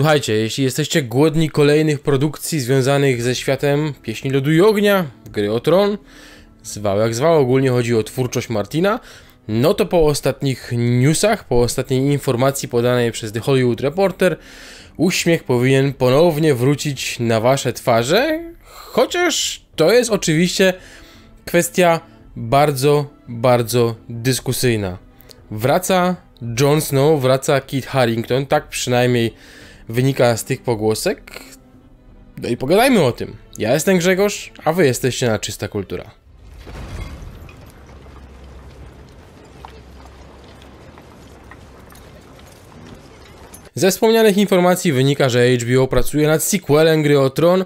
Słuchajcie, jeśli jesteście głodni kolejnych produkcji związanych ze światem Pieśni Lodu i Ognia, gry o Tron, zwał jak zwał, ogólnie chodzi o twórczość Martina, no to po ostatnich newsach, po ostatniej informacji podanej przez The Hollywood Reporter, uśmiech powinien ponownie wrócić na wasze twarze, chociaż to jest oczywiście kwestia bardzo, bardzo dyskusyjna. Wraca Jon Snow, wraca Kit Harington, tak przynajmniej wynika z tych pogłosek. No i pogadajmy o tym. Ja jestem Grzegorz, a wy jesteście na Czysta Kultura. Ze wspomnianych informacji wynika, że HBO pracuje nad sequelem gry o Tron,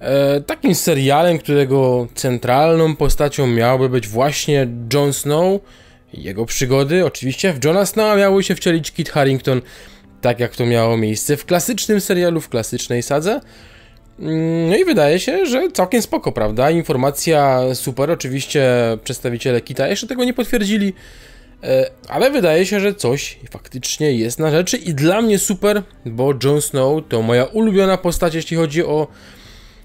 e, takim serialem, którego centralną postacią miałby być właśnie Jon Snow, jego przygody. Oczywiście w Jona Snowa miało się wcielić Kit Harington, tak jak to miało miejsce w klasycznym serialu, w klasycznej sadze. Mm, no i wydaje się, że całkiem spoko, prawda? Informacja super, oczywiście przedstawiciele Kita jeszcze tego nie potwierdzili, e, ale wydaje się, że coś faktycznie jest na rzeczy i dla mnie super, bo Jon Snow to moja ulubiona postać, jeśli chodzi o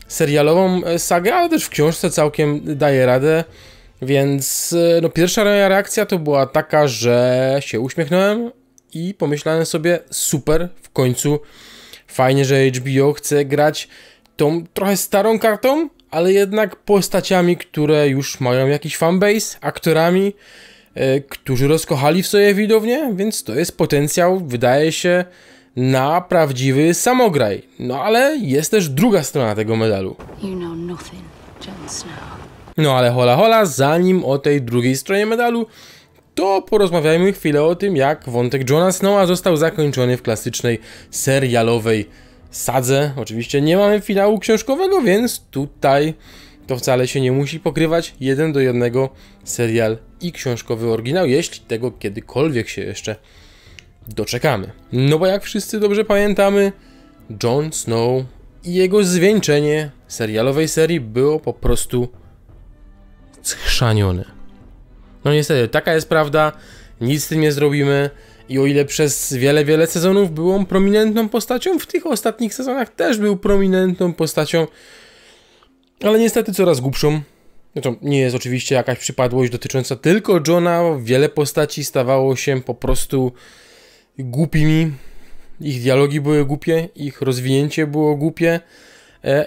serialową e, sagę, ale też w książce całkiem daje radę. Więc e, no, pierwsza moja reakcja to była taka, że się uśmiechnąłem i pomyślałem sobie, super, w końcu fajnie, że HBO chce grać tą trochę starą kartą, ale jednak postaciami, które już mają jakiś fanbase, aktorami, e, którzy rozkochali w sobie widownię, więc to jest potencjał, wydaje się, na prawdziwy samograj. No ale jest też druga strona tego medalu. You know nothing. No ale hola hola, zanim o tej drugiej stronie medalu, to porozmawiajmy chwilę o tym, jak wątek Johna Snowa został zakończony w klasycznej serialowej sadze. Oczywiście nie mamy finału książkowego, więc tutaj to wcale się nie musi pokrywać jeden do jednego serial i książkowy oryginał, jeśli tego kiedykolwiek się jeszcze doczekamy. No bo jak wszyscy dobrze pamiętamy, Jon Snow i jego zwieńczenie serialowej serii było po prostu schrzaniony. No niestety, taka jest prawda, nic z tym nie zrobimy. I o ile przez wiele, wiele sezonów był on prominentną postacią, w tych ostatnich sezonach też był prominentną postacią, ale niestety coraz głupszą. No to nie jest oczywiście jakaś przypadłość dotycząca tylko Johna, wiele postaci stawało się po prostu głupimi, ich dialogi były głupie, ich rozwinięcie było głupie,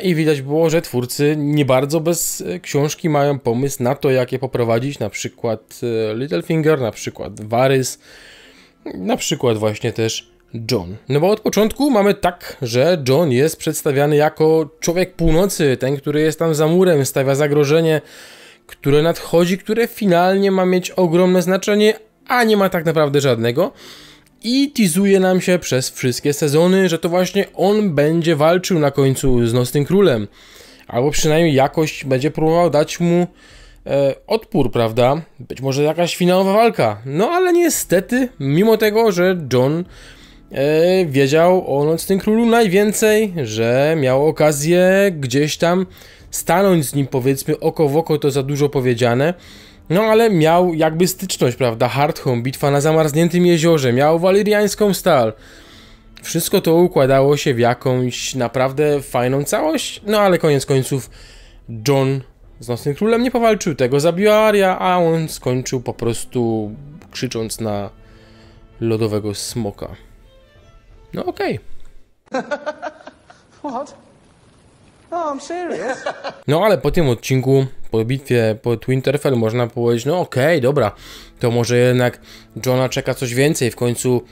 i widać było, że twórcy nie bardzo bez e, książki mają pomysł na to, jak je poprowadzić, na przykład e, Littlefinger, na przykład Varys, na przykład właśnie też John. No bo od początku mamy tak, że John jest przedstawiany jako człowiek północy, ten, który jest tam za murem, stawia zagrożenie, które nadchodzi, które finalnie ma mieć ogromne znaczenie, a nie ma tak naprawdę żadnego i teasuje nam się przez wszystkie sezony, że to właśnie on będzie walczył na końcu z Nocnym Królem. Albo przynajmniej jakoś będzie próbował dać mu e, odpór, prawda? Być może jakaś finałowa walka. No ale niestety, mimo tego, że John e, wiedział o Nocnym Królu najwięcej, że miał okazję gdzieś tam stanąć z nim powiedzmy oko w oko, to za dużo powiedziane, no ale miał jakby styczność, prawda? Hardhome, bitwa na zamarzniętym jeziorze, miał walyriańską stal. Wszystko to układało się w jakąś naprawdę fajną całość, no ale koniec końców John z Nocnym Królem nie powalczył, tego zabiła Arya, a on skończył po prostu krzycząc na lodowego smoka. No okej. Okay. What? Oh, I'm serious. No ale po tym odcinku, po bitwie pod Winterfell można powiedzieć, no okej, okay, dobra, to może jednak Johna czeka coś więcej, w końcu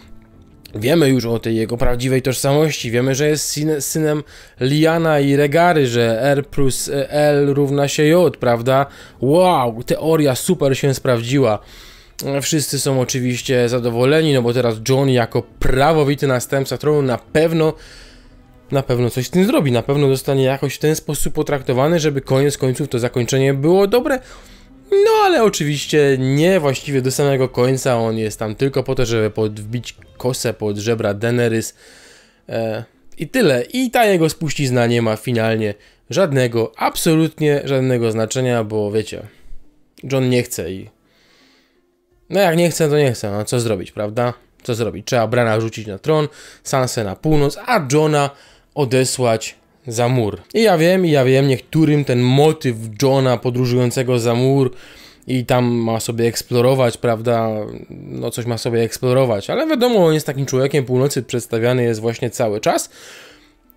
wiemy już o tej jego prawdziwej tożsamości, wiemy, że jest synem Liana i Regary, że R plus L równa się J, prawda? Wow, teoria super się sprawdziła. Wszyscy są oczywiście zadowoleni, no bo teraz John jako prawowity następca tronu na pewno na pewno coś z tym zrobi, na pewno zostanie jakoś w ten sposób potraktowany, żeby koniec końców to zakończenie było dobre. No ale oczywiście nie właściwie do samego końca, on jest tam tylko po to, żeby podbić kosę pod żebra Daenerys e, i tyle. I ta jego spuścizna nie ma finalnie żadnego, absolutnie żadnego znaczenia, bo wiecie, John nie chce i... No jak nie chce, to nie chce, no co zrobić, prawda? Co zrobić? Trzeba Brana rzucić na tron, Sansę na północ, a Johna odesłać za mur. I ja wiem, i ja wiem, niektórym ten motyw Johna podróżującego za mur i tam ma sobie eksplorować, prawda, no coś ma sobie eksplorować, ale wiadomo, on jest takim człowiekiem północy, przedstawiany jest właśnie cały czas.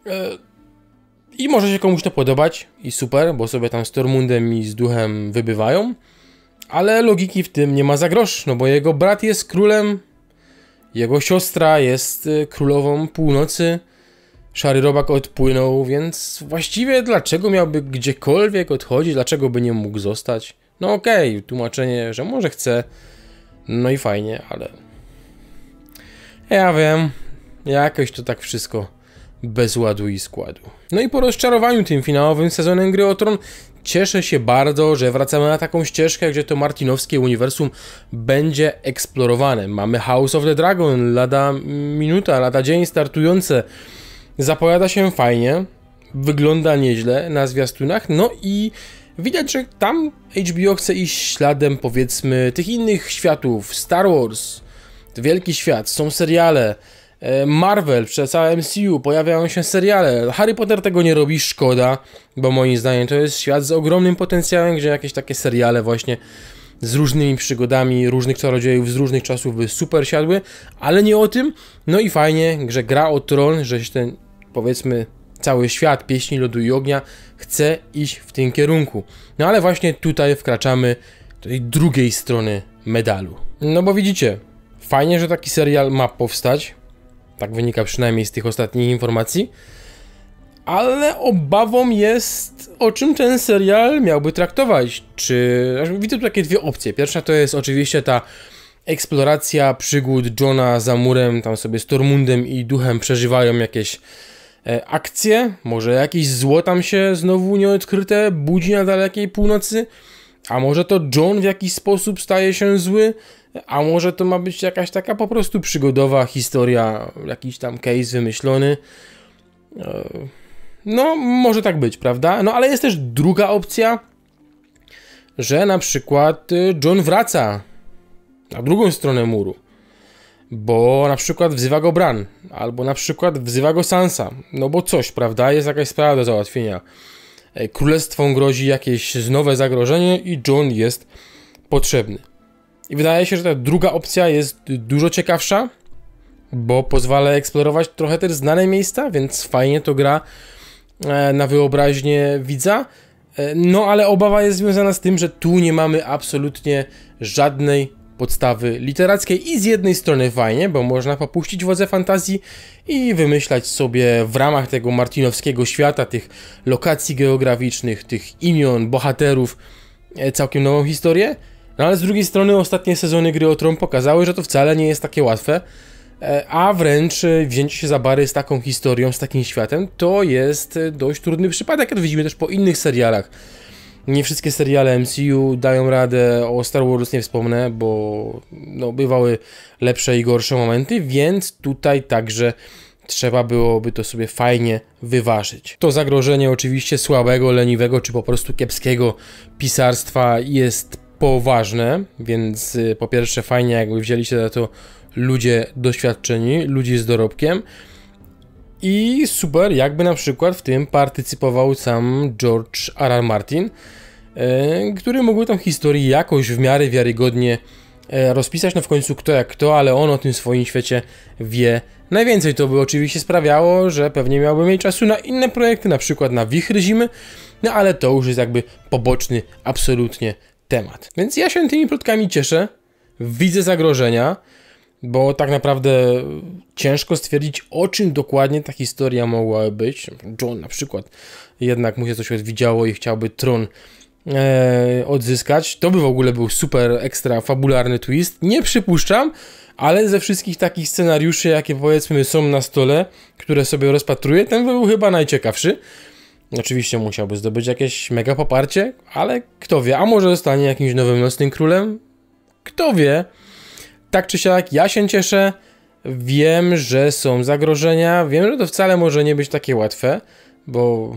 E, I może się komuś to podobać i super, bo sobie tam z Tormundem i z duchem wybywają, ale logiki w tym nie ma za grosz, no bo jego brat jest królem, jego siostra jest e, królową północy, Szary Robak odpłynął, więc właściwie dlaczego miałby gdziekolwiek odchodzić, dlaczego by nie mógł zostać? No okej, okay, tłumaczenie, że może chce, no i fajnie, ale... Ja wiem, jakoś to tak wszystko bez ładu i składu. No i po rozczarowaniu tym finałowym sezonem Gry o Tron cieszę się bardzo, że wracamy na taką ścieżkę, gdzie to martinowskie uniwersum będzie eksplorowane. Mamy House of the Dragon, lada minuta, lada dzień startujące. Zapowiada się fajnie, wygląda nieźle na zwiastunach, no i widać, że tam HBO chce iść śladem powiedzmy tych innych światów, Star Wars, wielki świat, są seriale, e, Marvel, przez całe MCU, pojawiają się seriale. Harry Potter tego nie robi, szkoda, bo moim zdaniem to jest świat z ogromnym potencjałem, gdzie jakieś takie seriale właśnie z różnymi przygodami różnych czarodziejów z różnych czasów by super siadły, ale nie o tym. No i fajnie, że gra o tron, że ten powiedzmy cały świat pieśni lodu i ognia chce iść w tym kierunku. No ale właśnie tutaj wkraczamy do tej drugiej strony medalu. No bo widzicie, fajnie, że taki serial ma powstać. Tak wynika przynajmniej z tych ostatnich informacji. Ale obawą jest, o czym ten serial miałby traktować. Czy. Widzę tu takie dwie opcje. Pierwsza to jest oczywiście ta eksploracja przygód Johna za murem, tam sobie z Tormundem i duchem przeżywają jakieś akcje, może jakieś zło tam się znowu nieodkryte budzi na dalekiej północy, a może to John w jakiś sposób staje się zły, a może to ma być jakaś taka po prostu przygodowa historia, jakiś tam case wymyślony. E, no, może tak być, prawda? No, ale jest też druga opcja, że na przykład y, John wraca na drugą stronę muru bo na przykład wzywa go Bran, albo na przykład wzywa go Sansa, no bo coś, prawda, jest jakaś sprawa do załatwienia. E, królestwom grozi jakieś nowe zagrożenie i John jest potrzebny. I wydaje się, że ta druga opcja jest dużo ciekawsza, bo pozwala eksplorować trochę też znane miejsca, więc fajnie to gra e, na wyobraźnię widza. E, no ale obawa jest związana z tym, że tu nie mamy absolutnie żadnej podstawy literackiej i z jednej strony fajnie, bo można popuścić wodze fantazji i wymyślać sobie w ramach tego martinowskiego świata, tych lokacji geograficznych, tych imion, bohaterów, e, całkiem nową historię. No ale z drugiej strony ostatnie sezony Gry o Tron pokazały, że to wcale nie jest takie łatwe, e, a wręcz e, wzięcie się za bary z taką historią, z takim światem, to jest dość trudny przypadek, jak widzimy też po innych serialach nie wszystkie seriale MCU dają radę, o Star Wars nie wspomnę, bo no, bywały lepsze i gorsze momenty, więc tutaj także trzeba byłoby to sobie fajnie wyważyć. To zagrożenie oczywiście słabego, leniwego czy po prostu kiepskiego pisarstwa jest poważne, więc y, po pierwsze fajnie jakby wzięli się za to ludzie doświadczeni, ludzie z dorobkiem, i super, jakby na przykład w tym partycypował sam George R. R. Martin, e, który mógł tę historię jakoś w miarę wiarygodnie e, rozpisać. No w końcu kto jak kto, ale on o tym swoim świecie wie najwięcej. To by oczywiście sprawiało, że pewnie miałby mniej czasu na inne projekty, na przykład na wichry zimy, no ale to już jest jakby poboczny absolutnie temat. Więc ja się tymi plotkami cieszę, widzę zagrożenia, bo tak naprawdę ciężko stwierdzić, o czym dokładnie ta historia mogłaby być. John na przykład jednak mu się coś odwidziało i chciałby tron e, odzyskać. To by w ogóle był super ekstra fabularny twist. Nie przypuszczam, ale ze wszystkich takich scenariuszy, jakie powiedzmy są na stole, które sobie rozpatruję, ten by był chyba najciekawszy. Oczywiście musiałby zdobyć jakieś mega poparcie, ale kto wie, a może zostanie jakimś nowym nocnym królem? Kto wie? Tak czy siak, ja się cieszę. Wiem, że są zagrożenia. Wiem, że to wcale może nie być takie łatwe, bo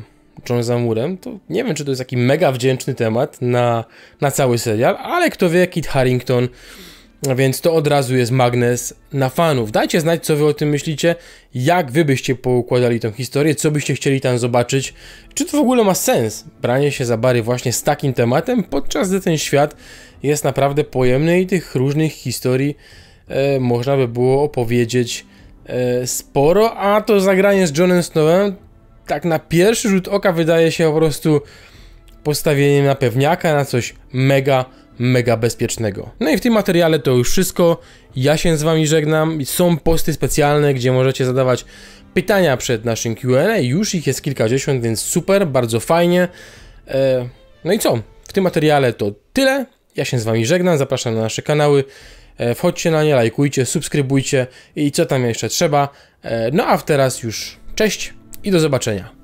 John za murem, to nie wiem, czy to jest taki mega wdzięczny temat na, na cały serial, ale kto wie, Kit Harrington Więc to od razu jest magnes na fanów. Dajcie znać, co wy o tym myślicie, jak wy byście poukładali tą historię, co byście chcieli tam zobaczyć. Czy to w ogóle ma sens, branie się za bary właśnie z takim tematem, podczas gdy ten świat jest naprawdę pojemny i tych różnych historii e, można by było opowiedzieć e, sporo, a to zagranie z Johnem Snowem tak na pierwszy rzut oka wydaje się po prostu postawieniem na pewniaka, na coś mega, mega bezpiecznego. No i w tym materiale to już wszystko. Ja się z wami żegnam. Są posty specjalne, gdzie możecie zadawać pytania przed naszym Q&A. Już ich jest kilkadziesiąt, więc super, bardzo fajnie. E, no i co? W tym materiale to tyle. Ja się z wami żegnam, zapraszam na nasze kanały. E, wchodźcie na nie, lajkujcie, subskrybujcie i co tam jeszcze trzeba. E, no a teraz już cześć i do zobaczenia.